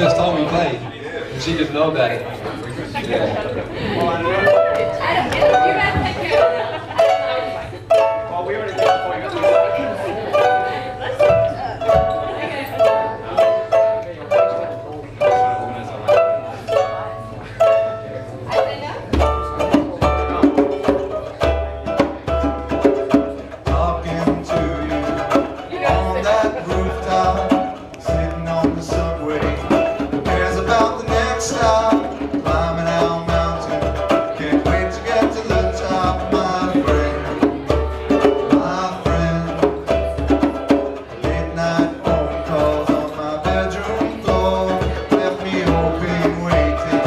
Just time me played. She didn't know about it. Yeah. waiting.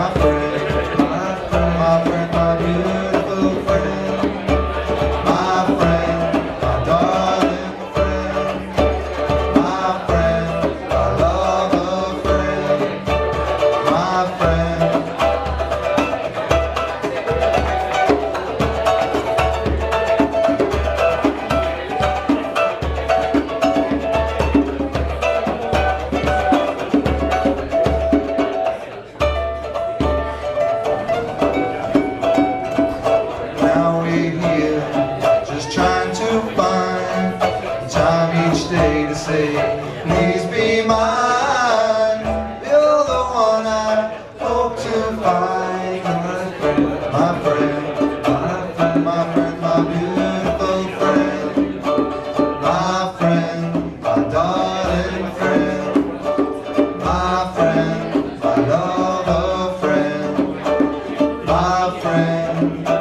감사합니다. each day to say, please be mine. You're the one I hope to find. My friend, my friend, my friend, my friend, my beautiful friend. My friend, my darling friend. My friend, my lover friend. My friend.